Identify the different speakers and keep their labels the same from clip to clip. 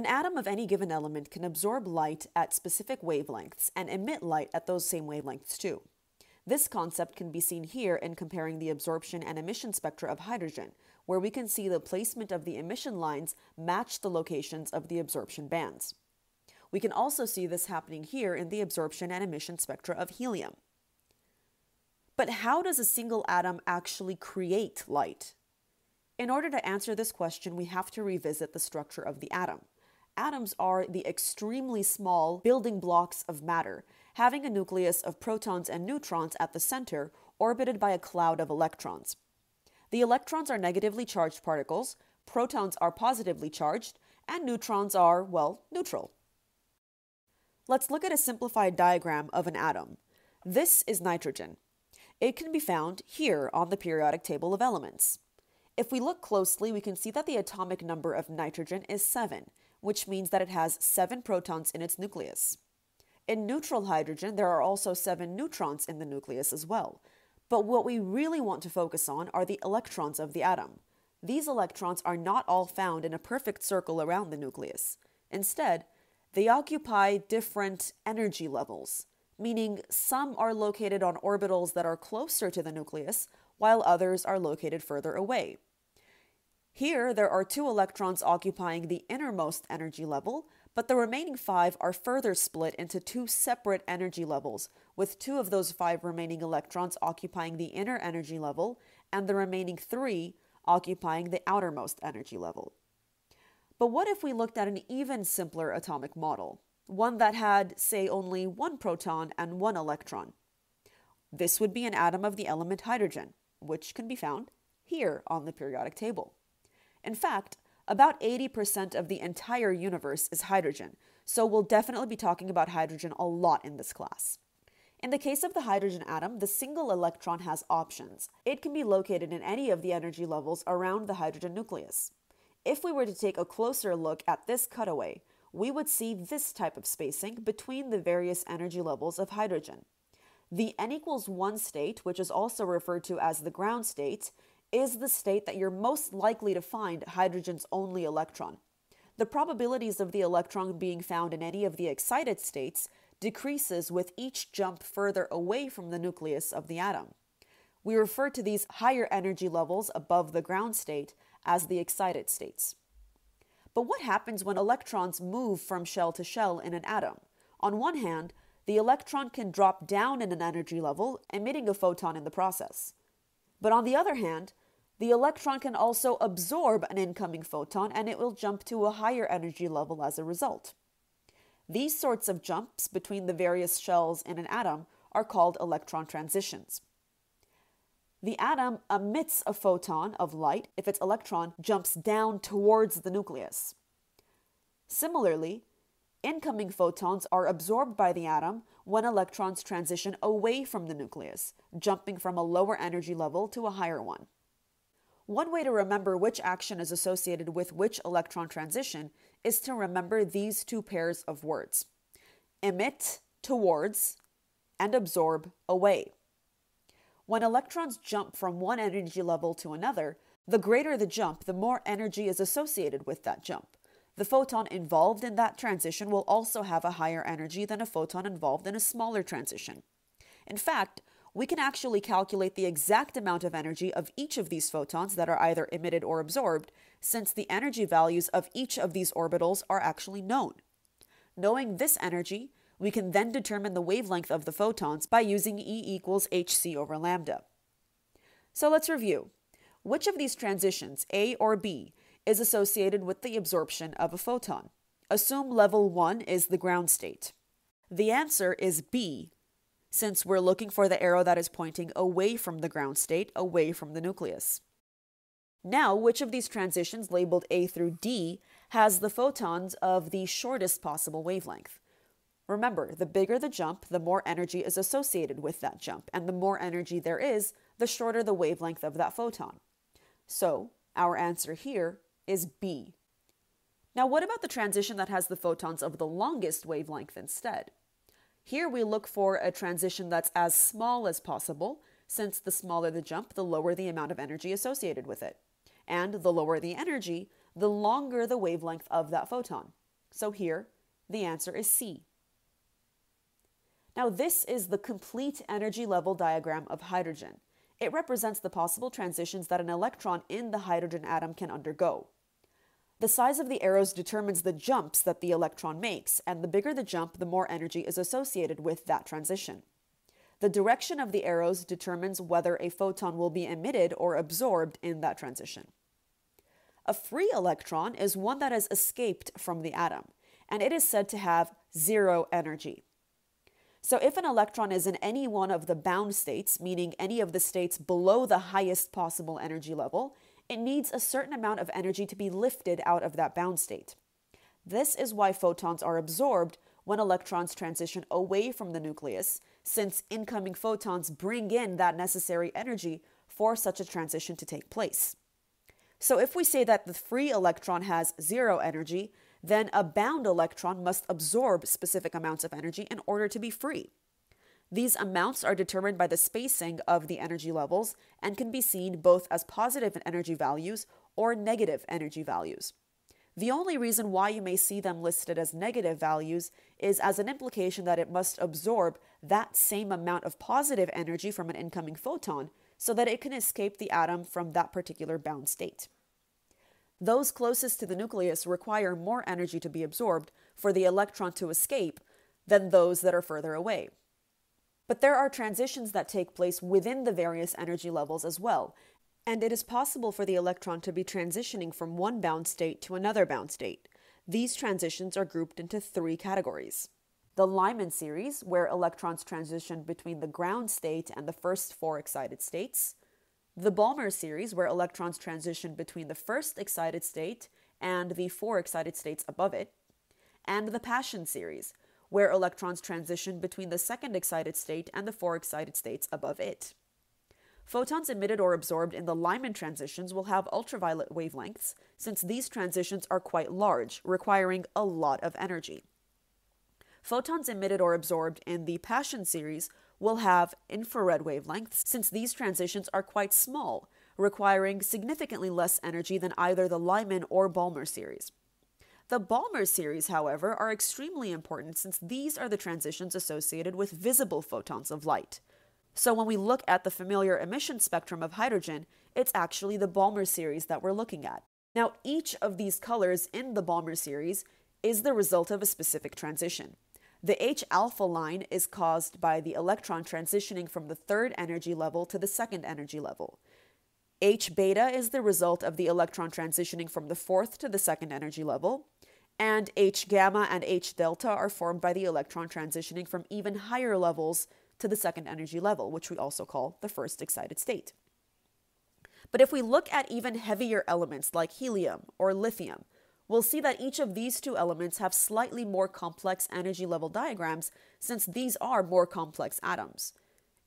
Speaker 1: An atom of any given element can absorb light at specific wavelengths and emit light at those same wavelengths too. This concept can be seen here in comparing the absorption and emission spectra of hydrogen, where we can see the placement of the emission lines match the locations of the absorption bands. We can also see this happening here in the absorption and emission spectra of helium. But how does a single atom actually create light? In order to answer this question, we have to revisit the structure of the atom. Atoms are the extremely small building blocks of matter, having a nucleus of protons and neutrons at the center, orbited by a cloud of electrons. The electrons are negatively charged particles, protons are positively charged, and neutrons are, well, neutral. Let's look at a simplified diagram of an atom. This is nitrogen. It can be found here on the periodic table of elements. If we look closely, we can see that the atomic number of nitrogen is 7, which means that it has 7 protons in its nucleus. In neutral hydrogen, there are also 7 neutrons in the nucleus as well. But what we really want to focus on are the electrons of the atom. These electrons are not all found in a perfect circle around the nucleus. Instead, they occupy different energy levels, meaning some are located on orbitals that are closer to the nucleus, while others are located further away. Here, there are two electrons occupying the innermost energy level, but the remaining five are further split into two separate energy levels, with two of those five remaining electrons occupying the inner energy level and the remaining three occupying the outermost energy level. But what if we looked at an even simpler atomic model, one that had, say, only one proton and one electron? This would be an atom of the element hydrogen, which can be found here on the periodic table. In fact, about 80% of the entire universe is hydrogen, so we'll definitely be talking about hydrogen a lot in this class. In the case of the hydrogen atom, the single electron has options. It can be located in any of the energy levels around the hydrogen nucleus. If we were to take a closer look at this cutaway, we would see this type of spacing between the various energy levels of hydrogen. The n equals 1 state, which is also referred to as the ground state, is the state that you're most likely to find hydrogen's only electron. The probabilities of the electron being found in any of the excited states decreases with each jump further away from the nucleus of the atom. We refer to these higher energy levels above the ground state as the excited states. But what happens when electrons move from shell to shell in an atom? On one hand, the electron can drop down in an energy level, emitting a photon in the process. But on the other hand, the electron can also absorb an incoming photon and it will jump to a higher energy level as a result. These sorts of jumps between the various shells in an atom are called electron transitions. The atom emits a photon of light if its electron jumps down towards the nucleus. Similarly, incoming photons are absorbed by the atom when electrons transition away from the nucleus, jumping from a lower energy level to a higher one. One way to remember which action is associated with which electron transition is to remember these two pairs of words emit towards and absorb away. When electrons jump from one energy level to another, the greater the jump, the more energy is associated with that jump. The photon involved in that transition will also have a higher energy than a photon involved in a smaller transition. In fact, we can actually calculate the exact amount of energy of each of these photons that are either emitted or absorbed, since the energy values of each of these orbitals are actually known. Knowing this energy, we can then determine the wavelength of the photons by using E equals hc over lambda. So let's review. Which of these transitions, A or B, is associated with the absorption of a photon? Assume level 1 is the ground state. The answer is B, since we're looking for the arrow that is pointing away from the ground state, away from the nucleus. Now, which of these transitions labeled A through D has the photons of the shortest possible wavelength? Remember, the bigger the jump, the more energy is associated with that jump, and the more energy there is, the shorter the wavelength of that photon. So, our answer here is B. Now, what about the transition that has the photons of the longest wavelength instead? Here we look for a transition that's as small as possible, since the smaller the jump, the lower the amount of energy associated with it. And the lower the energy, the longer the wavelength of that photon. So here, the answer is C. Now, this is the complete energy level diagram of hydrogen. It represents the possible transitions that an electron in the hydrogen atom can undergo. The size of the arrows determines the jumps that the electron makes, and the bigger the jump, the more energy is associated with that transition. The direction of the arrows determines whether a photon will be emitted or absorbed in that transition. A free electron is one that has escaped from the atom, and it is said to have zero energy. So, if an electron is in any one of the bound states, meaning any of the states below the highest possible energy level, it needs a certain amount of energy to be lifted out of that bound state. This is why photons are absorbed when electrons transition away from the nucleus, since incoming photons bring in that necessary energy for such a transition to take place. So, if we say that the free electron has zero energy, then a bound electron must absorb specific amounts of energy in order to be free. These amounts are determined by the spacing of the energy levels and can be seen both as positive energy values or negative energy values. The only reason why you may see them listed as negative values is as an implication that it must absorb that same amount of positive energy from an incoming photon so that it can escape the atom from that particular bound state. Those closest to the nucleus require more energy to be absorbed for the electron to escape than those that are further away. But there are transitions that take place within the various energy levels as well, and it is possible for the electron to be transitioning from one bound state to another bound state. These transitions are grouped into three categories. The Lyman series, where electrons transition between the ground state and the first four excited states the Balmer series, where electrons transition between the first excited state and the four excited states above it, and the Paschen series, where electrons transition between the second excited state and the four excited states above it. Photons emitted or absorbed in the Lyman transitions will have ultraviolet wavelengths, since these transitions are quite large, requiring a lot of energy. Photons emitted or absorbed in the Paschen series will have infrared wavelengths since these transitions are quite small, requiring significantly less energy than either the Lyman or Balmer series. The Balmer series, however, are extremely important since these are the transitions associated with visible photons of light. So when we look at the familiar emission spectrum of hydrogen, it's actually the Balmer series that we're looking at. Now, each of these colors in the Balmer series is the result of a specific transition. The H alpha line is caused by the electron transitioning from the third energy level to the second energy level. H beta is the result of the electron transitioning from the fourth to the second energy level. And H gamma and H delta are formed by the electron transitioning from even higher levels to the second energy level, which we also call the first excited state. But if we look at even heavier elements like helium or lithium, we'll see that each of these two elements have slightly more complex energy level diagrams since these are more complex atoms.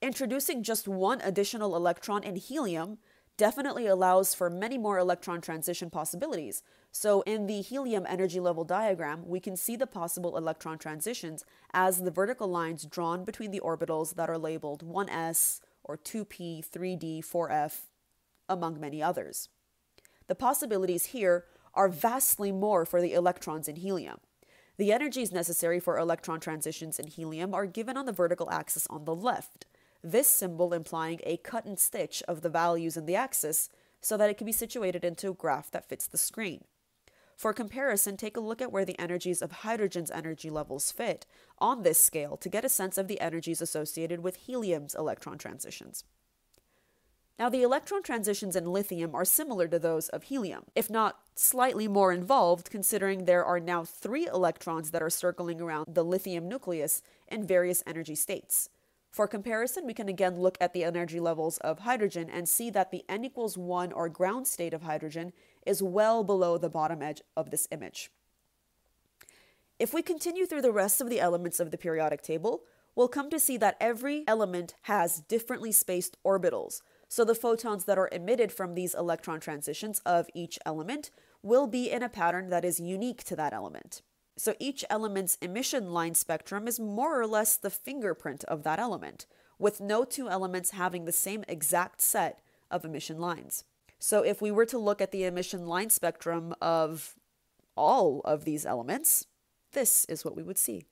Speaker 1: Introducing just one additional electron in helium definitely allows for many more electron transition possibilities. So, in the helium energy level diagram, we can see the possible electron transitions as the vertical lines drawn between the orbitals that are labeled 1s or 2p, 3d, 4f, among many others. The possibilities here are vastly more for the electrons in helium. The energies necessary for electron transitions in helium are given on the vertical axis on the left, this symbol implying a cut and stitch of the values in the axis so that it can be situated into a graph that fits the screen. For comparison, take a look at where the energies of hydrogen's energy levels fit on this scale to get a sense of the energies associated with helium's electron transitions. Now, the electron transitions in lithium are similar to those of helium, if not slightly more involved, considering there are now three electrons that are circling around the lithium nucleus in various energy states. For comparison, we can again look at the energy levels of hydrogen and see that the n equals 1 or ground state of hydrogen is well below the bottom edge of this image. If we continue through the rest of the elements of the periodic table, we'll come to see that every element has differently spaced orbitals, so the photons that are emitted from these electron transitions of each element will be in a pattern that is unique to that element. So each element's emission line spectrum is more or less the fingerprint of that element, with no two elements having the same exact set of emission lines. So if we were to look at the emission line spectrum of all of these elements, this is what we would see.